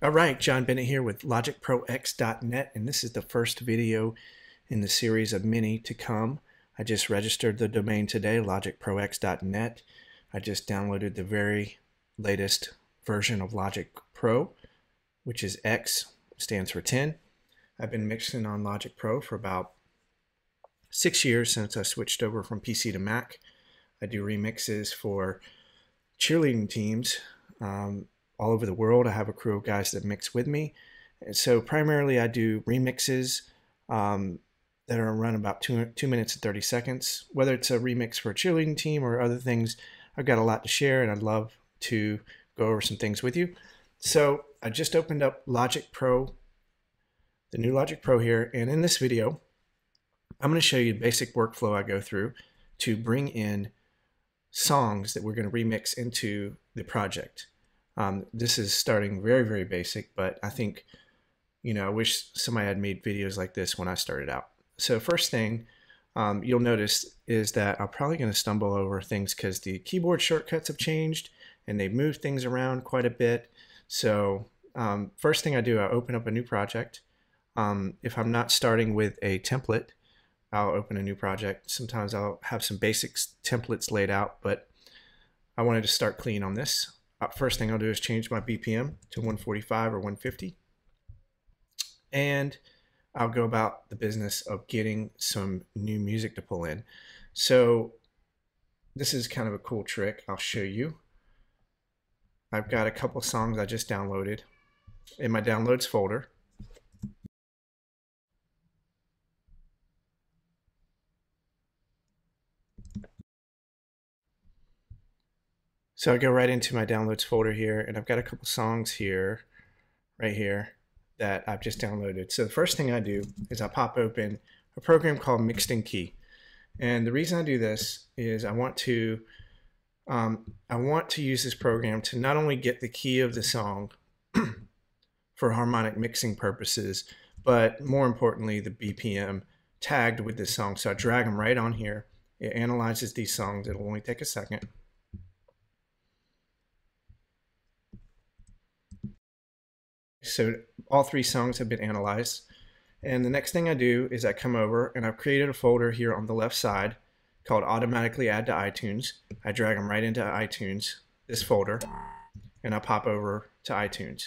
All right, John Bennett here with LogicProX.net, and this is the first video in the series of many to come. I just registered the domain today, LogicProX.net. I just downloaded the very latest version of Logic Pro, which is X, stands for 10. I've been mixing on Logic Pro for about six years since I switched over from PC to Mac. I do remixes for cheerleading teams. Um, all over the world. I have a crew of guys that mix with me. And so primarily I do remixes um, that are run about two, two minutes and 30 seconds. Whether it's a remix for a cheerleading team or other things, I've got a lot to share and I'd love to go over some things with you. So I just opened up Logic Pro, the new Logic Pro here. And in this video, I'm going to show you the basic workflow I go through to bring in songs that we're going to remix into the project. Um, this is starting very, very basic, but I think, you know, I wish somebody had made videos like this when I started out. So first thing um, you'll notice is that I'm probably going to stumble over things because the keyboard shortcuts have changed and they've moved things around quite a bit. So um, first thing I do, I open up a new project. Um, if I'm not starting with a template, I'll open a new project. Sometimes I'll have some basic templates laid out, but I wanted to start clean on this. Uh, first thing I'll do is change my BPM to 145 or 150. And I'll go about the business of getting some new music to pull in. So this is kind of a cool trick I'll show you. I've got a couple songs I just downloaded in my downloads folder. So I go right into my downloads folder here, and I've got a couple songs here, right here, that I've just downloaded. So the first thing I do is I pop open a program called Mixed in Key. And the reason I do this is I want to um, I want to use this program to not only get the key of the song for harmonic mixing purposes, but more importantly, the BPM tagged with this song. So I drag them right on here. It analyzes these songs. It'll only take a second. So all three songs have been analyzed. And the next thing I do is I come over and I've created a folder here on the left side called automatically add to iTunes. I drag them right into iTunes, this folder, and I pop over to iTunes.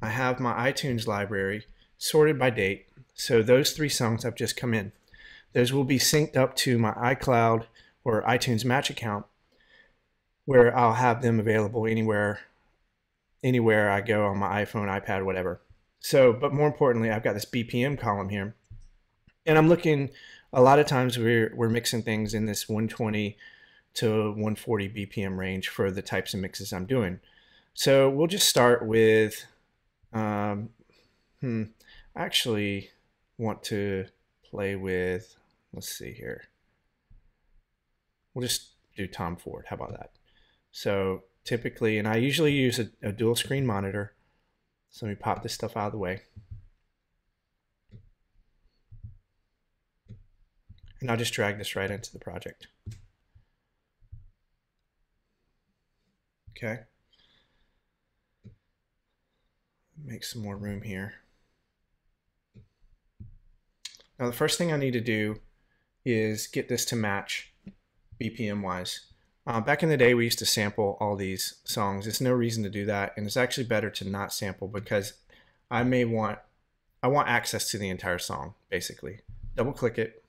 I have my iTunes library sorted by date. So those three songs have just come in. Those will be synced up to my iCloud or iTunes Match account where I'll have them available anywhere anywhere I go on my iPhone, iPad, whatever. So, but more importantly, I've got this BPM column here. And I'm looking, a lot of times we're, we're mixing things in this 120 to 140 BPM range for the types of mixes I'm doing. So we'll just start with, um, hmm, I actually want to play with, let's see here. We'll just do Tom Ford. How about that? So typically, and I usually use a, a dual screen monitor. So let me pop this stuff out of the way. And I'll just drag this right into the project. Okay. Make some more room here. Now the first thing I need to do is get this to match BPM wise. Uh, back in the day, we used to sample all these songs. There's no reason to do that, and it's actually better to not sample because I may want I want access to the entire song, basically. Double click it.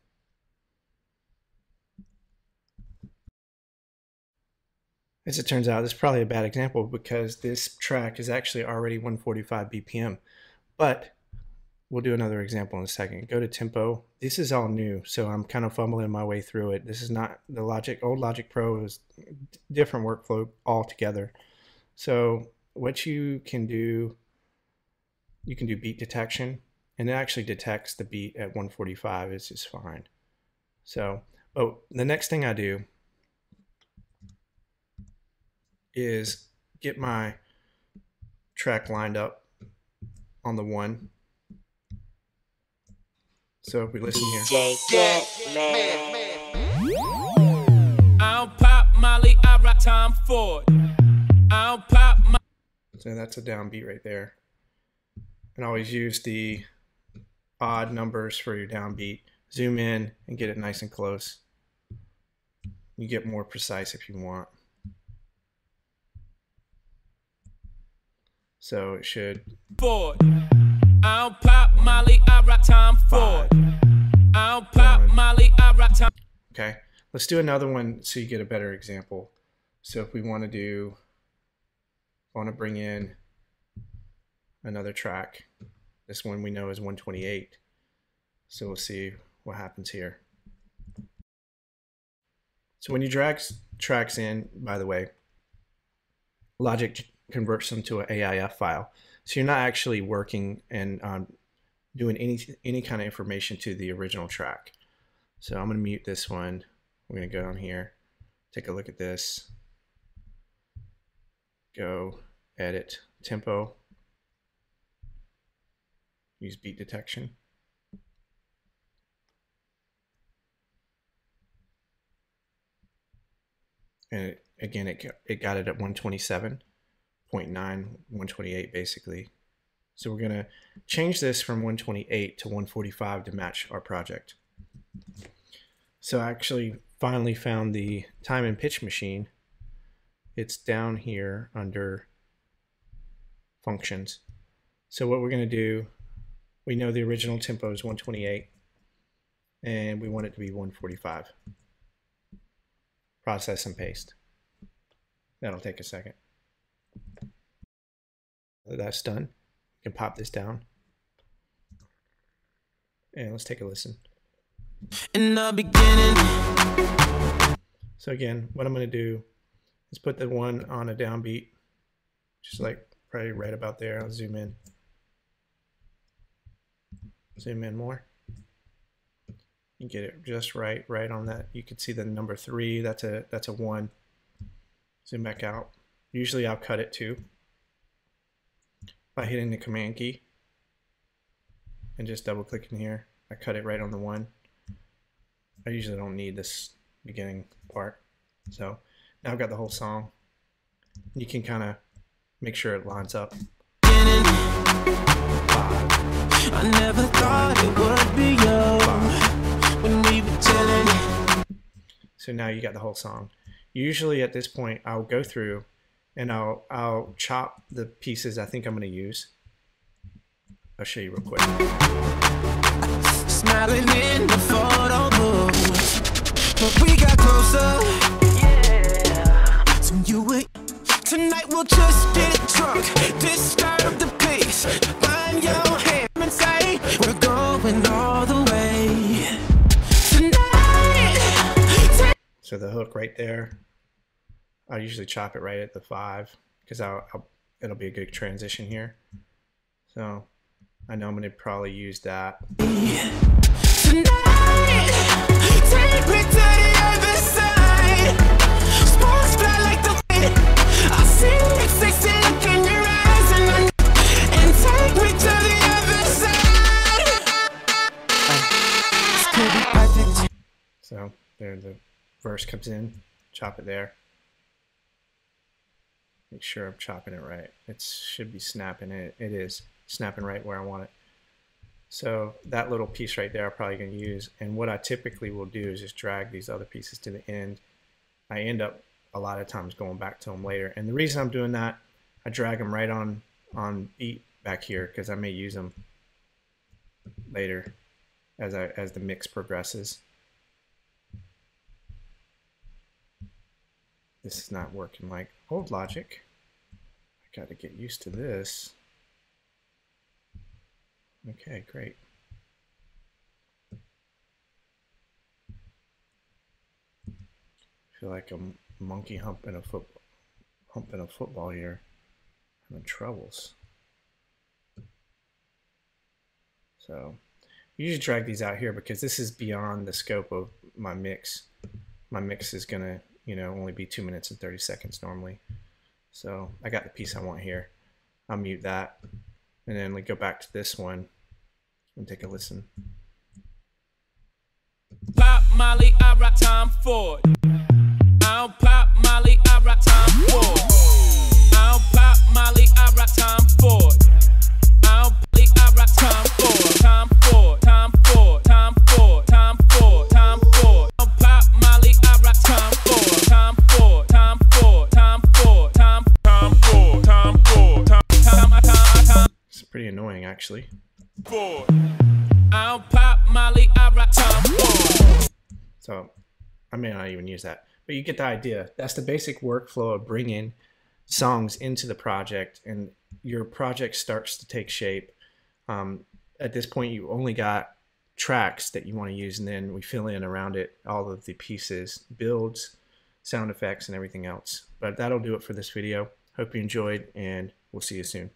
As it turns out, this is probably a bad example because this track is actually already 145 BPM. But we'll do another example in a second. Go to tempo. This is all new, so I'm kind of fumbling my way through it. This is not the Logic. Old Logic Pro is different workflow altogether. So what you can do, you can do beat detection, and it actually detects the beat at 145. It's just fine. So, oh, the next thing I do is get my track lined up on the one so we listen here. I don't pop Molly, I rock Tom Ford. I don't pop So that's a downbeat right there. And always use the odd numbers for your downbeat. Zoom in and get it nice and close. You get more precise if you want. So it should. Boy, I'll pop Molly, I rock time forward. I'll pop Molly, I rock time. Okay, let's do another one so you get a better example. So if we want to do, want to bring in another track. This one we know is 128. So we'll see what happens here. So when you drag tracks in, by the way, Logic converts them to an AIF file. So you're not actually working and um, doing any any kind of information to the original track. So I'm going to mute this one. We're going to go down here, take a look at this, go edit tempo, use beat detection. And again, it, it got it at 127.9, 128 basically. So we're going to change this from 128 to 145 to match our project. So I actually finally found the time and pitch machine. It's down here under functions. So what we're going to do, we know the original tempo is 128 and we want it to be 145. Process and paste. That'll take a second that's done. Can pop this down. And let's take a listen. In the beginning. So again, what I'm going to do is put the one on a downbeat, just like probably right about there. I'll zoom in. Zoom in more. You get it just right, right on that. You can see the number three. That's a that's a one. Zoom back out. Usually I'll cut it too by hitting the command key and just double clicking here. I cut it right on the one. I usually don't need this beginning part. So now I've got the whole song. You can kind of make sure it lines up. I never thought it would be you when we were chilling. So now you got the whole song. Usually at this point, I'll go through and I'll I'll chop the pieces I think I'm going to use. I'll show you real quick. Smiling in the photo booth, but we got closer. Yeah. So you wait. Tonight we'll just get drunk, disturb the peace. Find your hand and say we're going all the way tonight. So the hook right there. I usually chop it right at the five because I'll, I'll, it'll be a good transition here. So I know I'm going to probably use that. So there the verse comes in, chop it there. Make sure I'm chopping it right. It should be snapping it. It is snapping right where I want it. So that little piece right there I'm probably going to use. And what I typically will do is just drag these other pieces to the end. I end up a lot of times going back to them later. And the reason I'm doing that, I drag them right on, on beat back here because I may use them later as, I, as the mix progresses. This is not working like old logic. I got to get used to this. Okay, great. Feel like a monkey humping a foot a football here. I'm in troubles. So you usually drag these out here because this is beyond the scope of my mix. My mix is gonna you know, only be two minutes and 30 seconds normally. So I got the piece I want here. I'll mute that. And then we go back to this one and take a listen. Pop Molly, I rock time forward. I'll pop Molly, I rock time forward. I don't pop Molly, I rock Tom Ford. I don't I rock Tom Ford. Tom Ford, Tom actually. Ford. I don't pop Molly, I rock Tom So I may not even use that, but you get the idea. That's the basic workflow of bringing songs into the project, and your project starts to take shape. Um, at this point, you only got tracks that you want to use, and then we fill in around it all of the pieces, builds, sound effects, and everything else. But that'll do it for this video. Hope you enjoyed, and we'll see you soon.